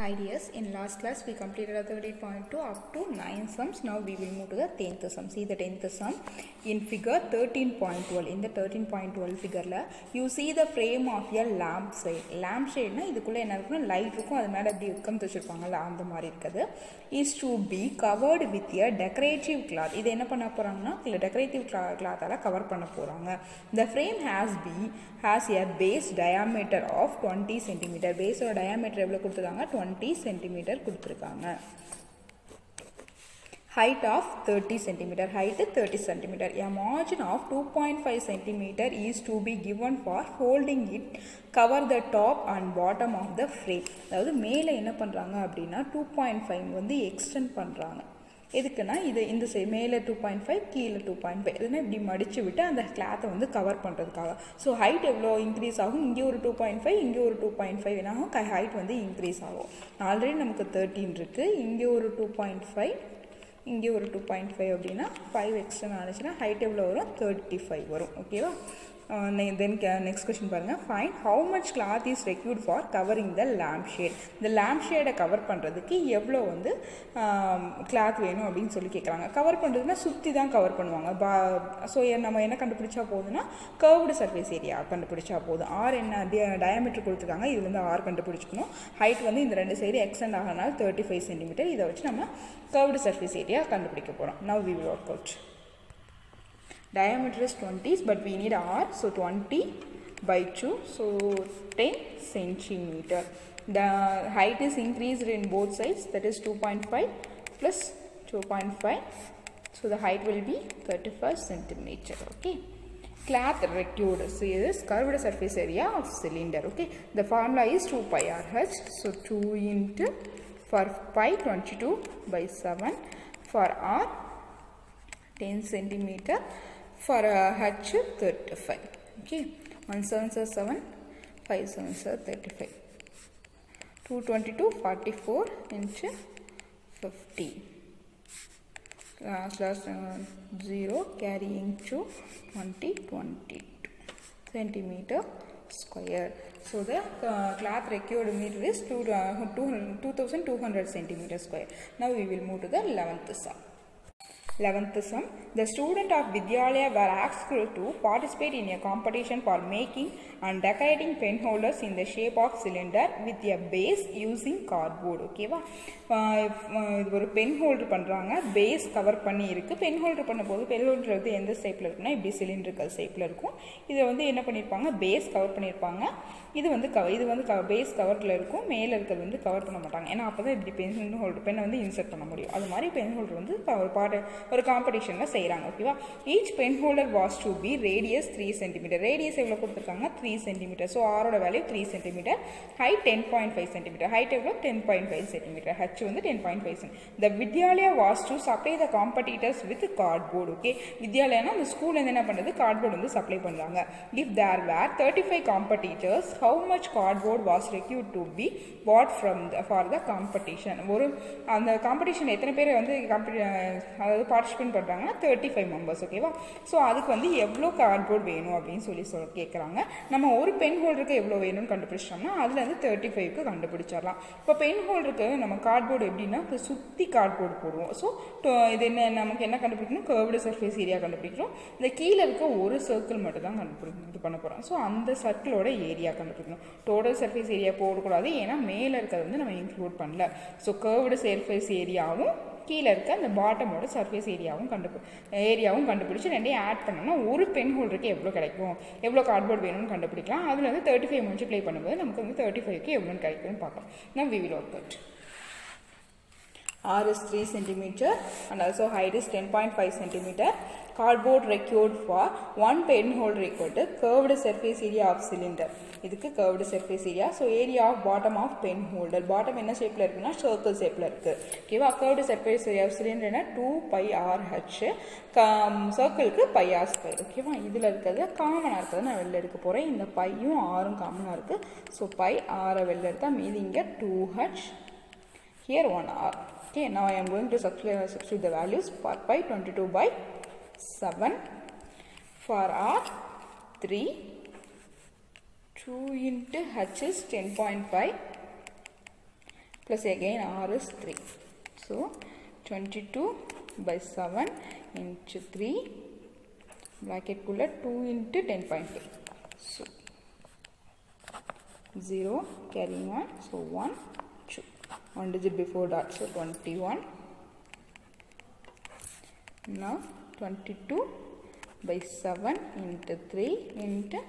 Hi dears, in last class we completed a 30.2 up to 9 sums. Now we will move to the 10th sum. See the 10th sum in figure 13.12. In the 13.12 figure ல you see the frame of a lamp shade. Lamp shadeனா இதுக்குள்ள என்ன இருக்குன்னா light இருக்கும் அது மேலே அப்படி உட்காந்து வச்சுருப்பாங்கல்ல அந்த மாதிரி இருக்குது is to be covered with a decorative cloth. இது என்ன பண்ண போகிறாங்கன்னா decorative cloth-ஆல கவர் பண்ண போகிறாங்க the frame has be has a base diameter of 20 cm. பேஸோட diameter எவ்வளோ கொடுத்துருக்காங்க 20 cm கொடுத்துருக்காங்க height of 30 cm height 30 cm a margin of 2.5 cm is to be given for holding it cover the top and bottom of the frame அதாவது மேலே என்ன பண்ணுறாங்க அப்படின்னா two point five வந்து extend பண்ணுறாங்க எதுக்குன்னா இது இந்த சை மேலே டூ பாயிண்ட் ஃபைவ் கீழே டூ பாயிண்ட் ஃபைவ் இதுனா இப்படி மடித்து விட்டு அந்த கிளாத்தை வந்து கவர் பண்ணுறதுக்காக ஸோ ஹைட் எவ்வளோ இன்க்ரீஸ் ஆகும்? இங்கே ஒரு டூ பாயிண்ட் ஃபைவ் இங்கே ஒரு டூ பாயிண்ட் ஃபைவ் என்னாகும் ஹைட் வந்து இன்க்ரீஸ் ஆகும். ஆல்ரெடி நமக்கு தேர்ட்டின் இருக்குது இங்கே ஒரு டூ பாயிண்ட் ஃபைவ் இங்கே ஒரு டூ பாயிண்ட் ஃபைவ் அப்படின்னா ஃபைவ் எக்ஸ்டன் ஆனிச்சுன்னா ஹைட் எவ்வளோ வரும்? தேர்ட்டி ஃபைவ் வரும் ஓகேவா தென் நெக்ஸ்ட் கொஸ்டின் பாருங்கள் find how much cloth is required for covering the lamp shade இந்த லேம்ப் ஷேடை கவர் பண்ணுறதுக்கு எவ்வளோ வந்து கிளாத் வேணும் அப்படின்னு சொல்லி கேட்குறாங்க கவர் பண்ணுறதுனா சுற்றி தான் கவர் பண்ணுவாங்க. பா ஸோ நம்ம என்ன கண்டுபிடிச்சா போதுன்னா கர்வ்டு சர்ஃபேஸ் ஏரியா கண்டுபிடிச்சா போதும். ஆர் என்ன டயமீட்டர் கொடுத்துருக்காங்க. இதுலேருந்து ஆர் கண்டுபிடிச்சிக்கணும். ஹைட் வந்து இந்த ரெண்டு சைடு எக்ஸ்டெண்ட் ஆகனால தேர்ட்டி ஃபைவ் சென்டிமீட்டர் இதை வச்சு நம்ம கர்வ்டு சர்ஃபேஸ் ஏரியா கண்டுபிடிக்க போகிறோம் now we will work out diameter is 20 but we need r so 20 by 2 so 10 centimeter. The height is increased in both sides that is 2.5 plus 2.5 so the height will be 35 centimeter okay? Cloth rectured so it is curved surface area of cylinder okay? The formula is 2 pi r h so 2 into for pi 22 by 7 for r 10 centimeter for uh, h 35 okay? 1 7 7 5 7 35 222 44 inch 50 last last uh, 0 carrying to 20 22 centimeter square. So the uh, cloth required meter is two, uh, 200, 2200 centimeter square. Now we will move to the 11th sum 11th sum the student of vidyalaya were asked to participate in a competition for making and decorating pen holders in the shape of cylinder with a base using cardboard ஓகேவா இது ஒரு pen holder பண்ணுறாங்க base cover பண்ணி இருக்குது pen holder பண்ணும்போது pen holder வந்து எந்த ஷேப்பில் இருக்குன்னா இப்படி சிலிண்டர்கள் ஷேப்பில் இருக்கும். இதை வந்து என்ன பண்ணியிருப்பாங்க பேஸ் கவர் பண்ணியிருப்பாங்க இது வந்து கவ இது வந்து க பேஸ் கவரில் இருக்கும். மேலே இருக்கிறது வந்து கவர் பண்ண மாட்டாங்க. ஏன்னா அப்போ தான் இப்படி பென் ஹோல்டர் பெண்ணை வந்து இன்சர்ட் பண்ண முடியும். அது மாதிரி பென் ஹோல்டர் வந்து ஒரு பாட்டு ஒரு காம்படிஷனில் செய்கிறாங்க ஓகேவா each pen holder was to be radius three centimetre radius எவ்வளோ கொடுத்துருக்காங்க த்ரீ சென்டிமீட்டர் ஸோ ஆரோட value three centimetre height ten point five centimetre height எவ்வளோ ten point five centimetre h வந்து ten point five cent the Vidyalaya was to supply the competitors with cardboard okay வித்யாலயானா அந்த ஸ்கூல்லேருந்து என்ன பண்ணுறது cardboard வந்து supply பண்ணுறாங்க if there were thirty five competitors how much cardboard was required to be what from the for the competition ஒரு அந்த competition எத்தனை பேர் வந்து காம்படி அதாவது பார்ட்டிசிபேட் பண்ணுறாங்கன்னா தேர்ட்டி ஃபைவ் மெம்பர்ஸ் ஓகேவா ஸோ அதுக்கு வந்து எவ்வளோ கார்ட்போர்ட் வேணும் அப்படின்னு சொல்லி சொல் கேட்குறாங்க நம்ம ஒரு பென் ஹோல்டருக்கு எவ்வளோ வேணும்னு கண்டுபிடிச்சிட்டோம்னா அதில் வந்து தேர்ட்டி ஃபைவ்க்கு கண்டுபிடிச்சிடலாம். இப்போ பென் ஹோல்டருக்கு நம்ம கார்ட்போர்டு எப்படின்னா இப்போ சுற்றி கார்ட்போர்டு போடுவோம். ஸோ இது என்ன நமக்கு என்ன கண்டுபிடிக்கணும்? கர்வ்டு சர்ஃபேஸ் ஏரியா கண்டுபிடிக்கிறோம் இந்த கீழே இருக்க ஒரு சர்க்கிள் மட்டும் தான் கண்டுபிடிக்கணும் இது பண்ண போகிறோம் ஸோ அந்த சர்க்கிளோட ஏரியா கண்டுபிடிக்கணும். டோட்டல் சர்ஃபேஸ் ஏரியா போடக்கூடாது. ஏன்னா மேலே இருக்கிறது வந்து நம்ம இன்க்ளூட் பண்ணல. ஸோ கர்வ்டு சர்ஃபேஸ் ஏரியாவும் கீழே இருக்க அந்த பாட்டமோட சர்ஃபேஸ் ஏரியாவும் கண்டுபி ஏரியாவும் கண்டுபிடிச்சி ரெண்டையும் ஆட் பண்ணோம்னா ஒரு பென் ஹோல்டருக்கு எவ்வளோ கிடைக்கும்? எவ்வளோ கார்ட்போர்ட் வேணும்னு கண்டுபிடிக்கலாம். அதில் வந்து தேர்ட்டி ஃபைவ் மல்டிப்ளை பண்ணும்போது நமக்கு வந்து தேர்ட்டி ஃபைவ்க்கு எவ்வளோன்னு கிடைக்கும்னு பார்க்கலாம். நான் we will work out R is 3 centimeter and also height is 10.5 centimeter. Cardboard required for one pen holder equal to curved surface area of cylinder. இதுக்கு curved surface area. So area of bottom of pen holder. Bottom என்ன shapeல இருக்குன்னா circle shapeல இருக்கு ஓகேவா curved surface area of cylinder என்ன two pi r h சர்க்கிளுக்கு pi r square ஓகேவா இதில் இருக்கிறது காமனாக இருக்கிறது நான் வெளில எடுக்க போகிறேன் இந்த பையும் ஆரும் காமனாக இருக்குது So pi r வெளில எடுத்தால் மீதி இங்க two h here 1 r okay now i am going to substitute, substitute the values for pi 22 by 7 for r 3 2 into h is 10.5 plus again r is 3 so 22 by 7 into 3 bracket kulla 2 into 10.8 so 0 carrying on so 1 2 one digit before dot so 21 now 22 by 7 into 3 into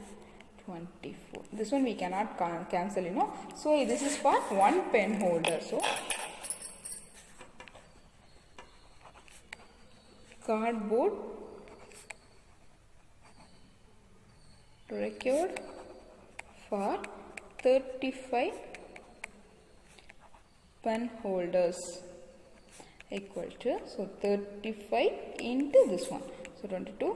24 this one we cannot ca- cancel you know. So this is for one pen holder so. Cardboard. Procured for 35 pen holders equal to so 35 into this one. So 22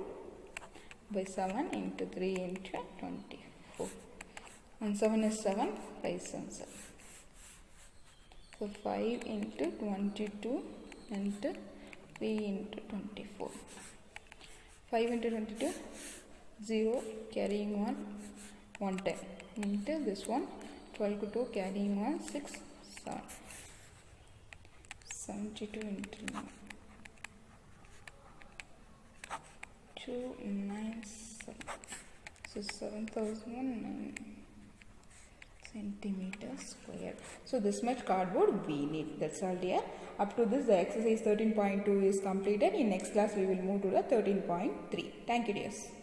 by 7 into 3 into 24 and 7 is 7 5 7 7 so 5 into 22 into 3 into 24 5 into 22 0 carrying 1 110 into this one 12 to 2 carrying 1 6 7 72 into 9 2 9 7 so 7009 centimeter square. So this much cardboard we need. That's all dear. Up to this the exercise 13.2 is completed. In next class we will move to the 13.3 thank you dears